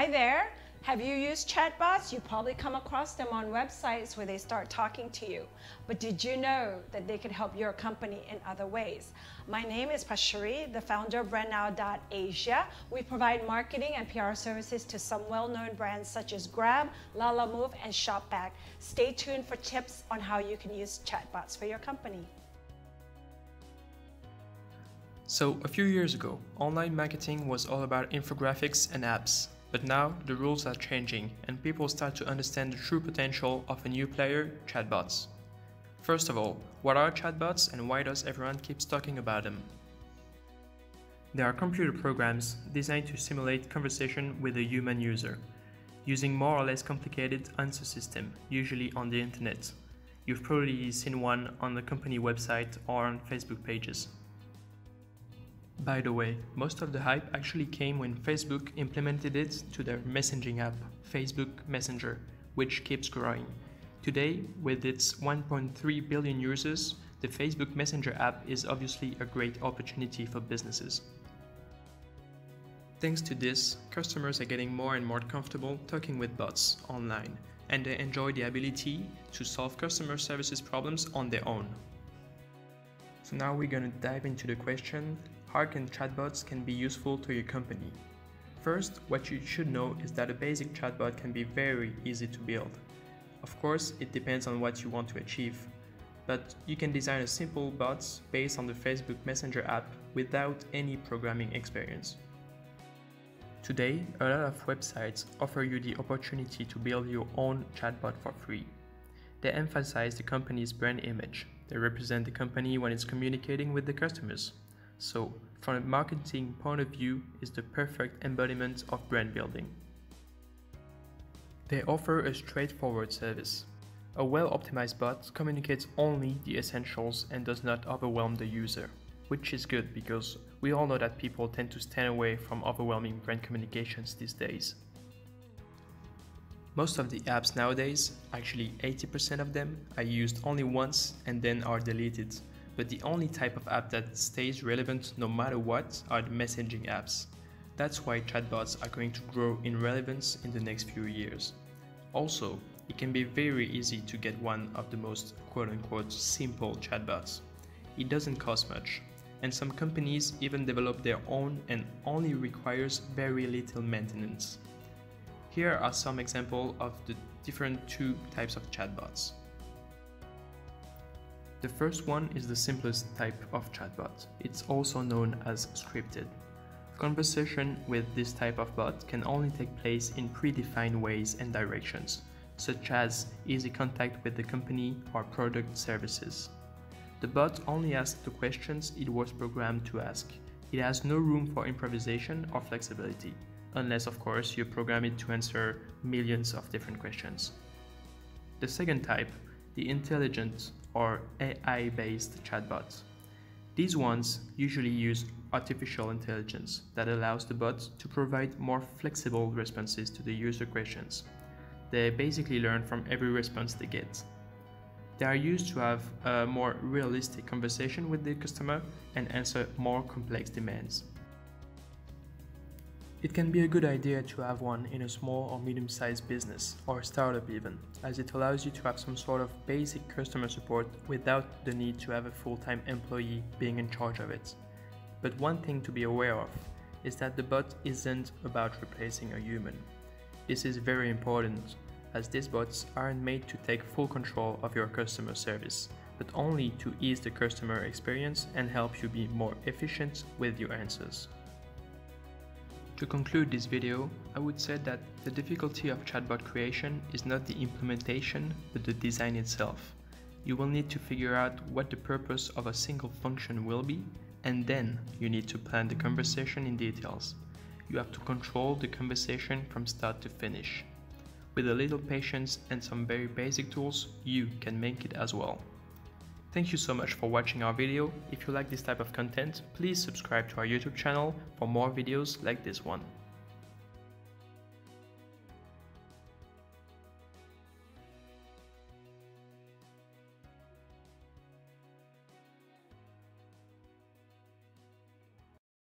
Hi there. Have you used chatbots? You probably come across them on websites where they start talking to you. But did you know that they can help your company in other ways? My name is Pashuri, the founder of BrandNow.Asia. We provide marketing and PR services to some well-known brands such as Grab, Lalamove, and Shopback. Stay tuned for tips on how you can use chatbots for your company. So, a few years ago, online marketing was all about infographics and apps. But now the rules are changing and people start to understand the true potential of a new player, chatbots. First of all, what are chatbots and why does everyone keep talking about them? They are computer programs designed to simulate conversation with a human user, using more or less complicated answer system, usually on the internet. You've probably seen one on the company website or on Facebook pages. By the way, most of the hype actually came when Facebook implemented it to their messaging app, Facebook Messenger, which keeps growing. Today, with its 1.3 billion users, the Facebook Messenger app is obviously a great opportunity for businesses. Thanks to this, customers are getting more and more comfortable talking with bots online, and they enjoy the ability to solve customer services problems on their own. So now we're going to dive into the question how can chatbots can be useful to your company? First, what you should know is that a basic chatbot can be very easy to build. Of course, it depends on what you want to achieve, but you can design a simple bot based on the Facebook Messenger app without any programming experience. Today, a lot of websites offer you the opportunity to build your own chatbot for free. They emphasize the company's brand image. They represent the company when it's communicating with the customers. So, from a marketing point of view, is the perfect embodiment of brand building. They offer a straightforward service. A well-optimized bot communicates only the essentials and does not overwhelm the user, which is good because we all know that people tend to stand away from overwhelming brand communications these days. Most of the apps nowadays, actually 80% of them, are used only once and then are deleted but the only type of app that stays relevant no matter what are the messaging apps. That's why chatbots are going to grow in relevance in the next few years. Also, it can be very easy to get one of the most quote-unquote simple chatbots. It doesn't cost much, and some companies even develop their own and only requires very little maintenance. Here are some examples of the different two types of chatbots. The first one is the simplest type of chatbot. It's also known as scripted. Conversation with this type of bot can only take place in predefined ways and directions, such as easy contact with the company or product services. The bot only asks the questions it was programmed to ask. It has no room for improvisation or flexibility, unless of course you program it to answer millions of different questions. The second type, the intelligent or AI-based chatbots. These ones usually use artificial intelligence that allows the bots to provide more flexible responses to the user questions. They basically learn from every response they get. They are used to have a more realistic conversation with the customer and answer more complex demands. It can be a good idea to have one in a small or medium-sized business, or startup even, as it allows you to have some sort of basic customer support without the need to have a full-time employee being in charge of it. But one thing to be aware of is that the bot isn't about replacing a human. This is very important, as these bots aren't made to take full control of your customer service, but only to ease the customer experience and help you be more efficient with your answers. To conclude this video, I would say that the difficulty of chatbot creation is not the implementation, but the design itself. You will need to figure out what the purpose of a single function will be, and then you need to plan the conversation in details. You have to control the conversation from start to finish. With a little patience and some very basic tools, you can make it as well. Thank you so much for watching our video. If you like this type of content, please subscribe to our YouTube channel for more videos like this one.